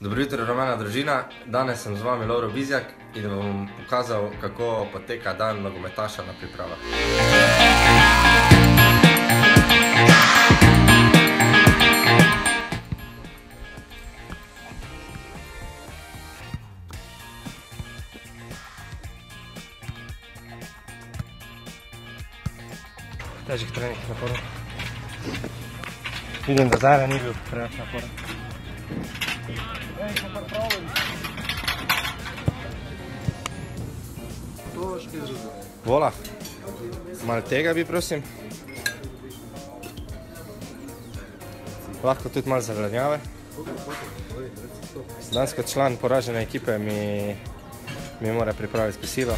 Dobro jutro, romana družina. Danes sem z vami Lauro Bizjak in vam bom pokazal, kako poteka dan nogometaša na pripravah. težkih trening naporov. Vidim, da Zara ni bil preveč naporen. Vola, malo tega bi prosim. Lahko tudi malo zelenjave. Danes kot član poražene ekipe mi, mi mora pripraviti kosilo.